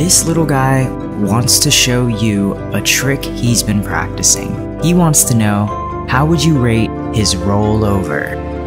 This little guy wants to show you a trick he's been practicing. He wants to know how would you rate his rollover?